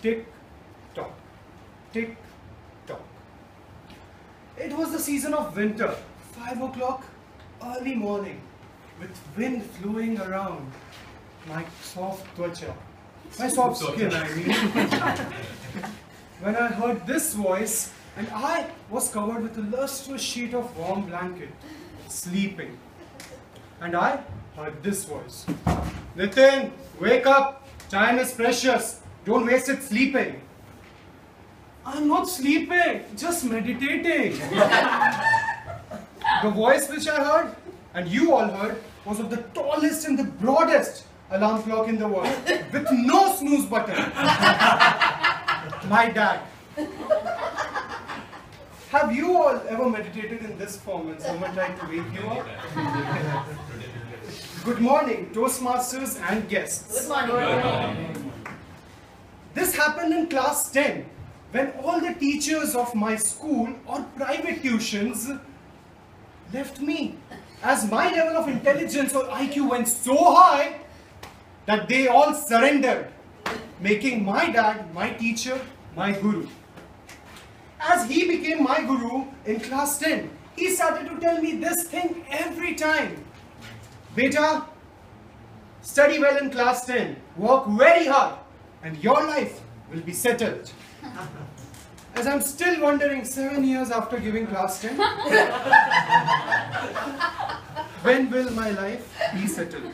Tick tock, tick tock. It was the season of winter, 5 o'clock, early morning, with wind flowing around my soft twacha, my soft skin, I mean. when I heard this voice, and I was covered with a lustrous sheet of warm blanket, sleeping. And I heard this voice. Nitin, wake up! Time is precious. Don't waste it sleeping. I'm not sleeping, just meditating. the voice which I heard, and you all heard, was of the tallest and the broadest alarm clock in the world, with no snooze button. My dad. Have you all ever meditated in this form when someone tried to wake you up? Good morning, Toastmasters and guests. Good morning. Good morning. This happened in class 10 when all the teachers of my school or private tuitions left me as my level of intelligence or IQ went so high that they all surrendered, making my dad my teacher, my guru. As he became my guru in class 10, he started to tell me this thing every time. Beta, study well in class 10, work very hard, and your life will be settled. As I'm still wondering, seven years after giving class 10, when will my life be settled?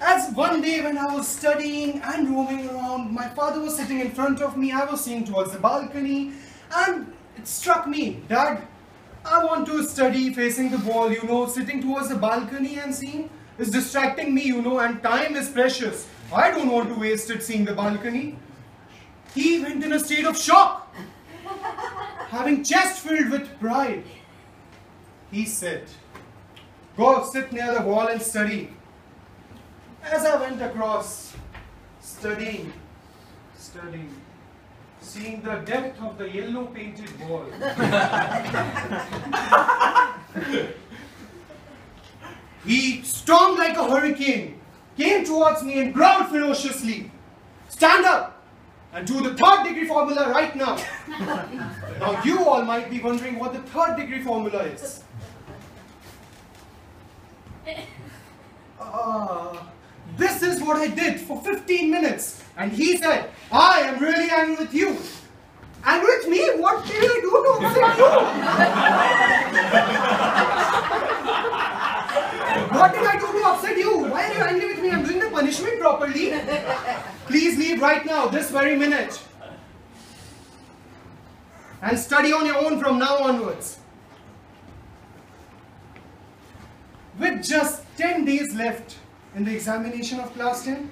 As one day when I was studying and roaming around, my father was sitting in front of me, I was seeing towards the balcony, and it struck me, Dad, I want to study facing the wall, you know, sitting towards the balcony and seeing is distracting me, you know, and time is precious. I don't want to waste it seeing the balcony. He went in a state of shock, having chest filled with pride. He said, Go sit near the wall and study. As I went across, studying, studying, seeing the depth of the yellow painted wall. he stormed like a hurricane, came towards me and growled ferociously, Stand up and do the third degree formula right now. now you all might be wondering what the third degree formula is. Uh, this is what I did for 15 minutes. And he said, I am really angry with you. Angry with me? What did I do to upset you? what did I do to upset you? Why are you angry with me? I'm doing the punishment properly. Please leave right now, this very minute. And study on your own from now onwards. With just 10 days left in the examination of class 10,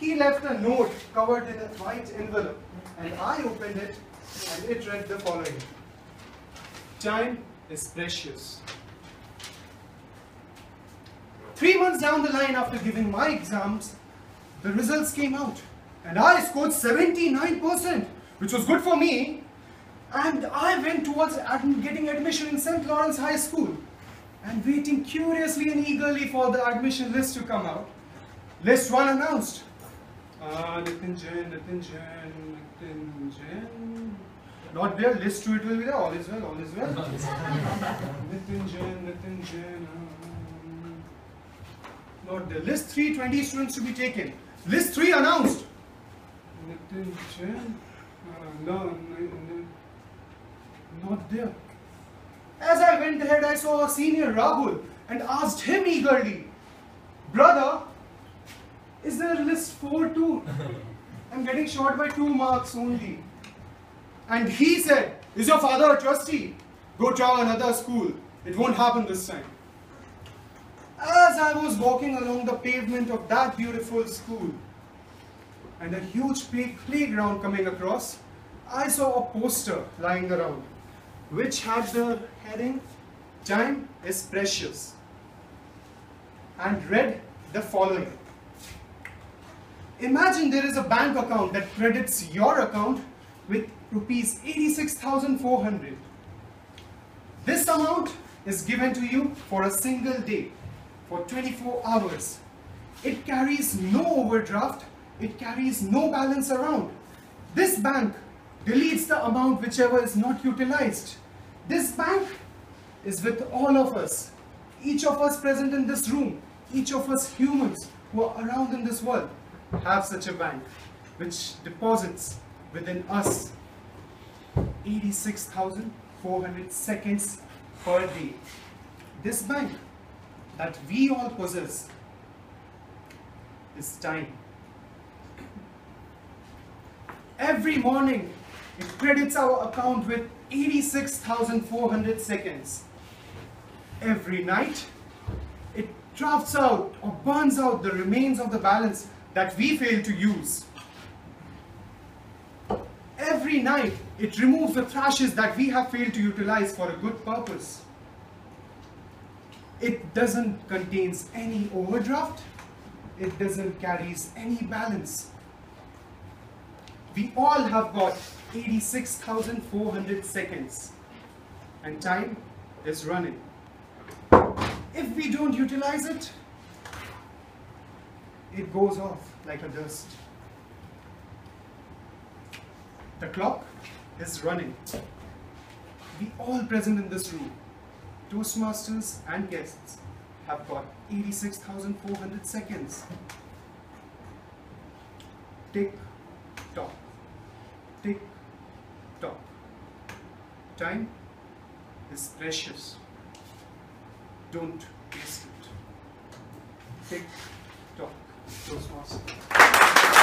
he left a note covered in a white envelope and I opened it and it read the following. Time is precious. Three months down the line after giving my exams, the results came out and I scored 79%, which was good for me. And I went towards getting admission in St. Lawrence High School and waiting curiously and eagerly for the admission list to come out. List 1 announced. Uh, Nitin Jain, Nitin Jain, Nitin Jain. Not there, list 2 it will be there, all is well, all is well. Nitin Jain, Nitin Jain. um, Not there. List 3, 20 students to be taken. List 3 announced. Uh, no, no, not there. As I went ahead, I saw a senior Rahul and asked him eagerly, Brother, is there a list 4 too? I'm getting short by 2 marks only. And he said, Is your father a trustee? Go try another school. It won't happen this time. As I was walking along the pavement of that beautiful school and a huge play- playground coming across, I saw a poster lying around which had the heading Time is Precious and read the following Imagine there is a bank account that credits your account with rupees 86,400. This amount is given to you for a single day, for 24 hours. It carries no overdraft. It carries no balance around. This bank deletes the amount whichever is not utilized. This bank is with all of us. Each of us present in this room, each of us humans who are around in this world have such a bank which deposits within us 86,400 seconds per day. This bank that we all possess is time. Every morning, it credits our account with 86,400 seconds. Every night, it drafts out or burns out the remains of the balance that we fail to use. Every night, it removes the thrashes that we have failed to utilize for a good purpose. It doesn't contains any overdraft. It doesn't carries any balance. We all have got 86,400 seconds and time is running. If we don't utilize it, it goes off like a dust. The clock is running. We all present in this room, Toastmasters and guests, have got 86,400 seconds. Tick tock, tick tock. Time is precious. Don't waste it. Tick tock, Toastmasters.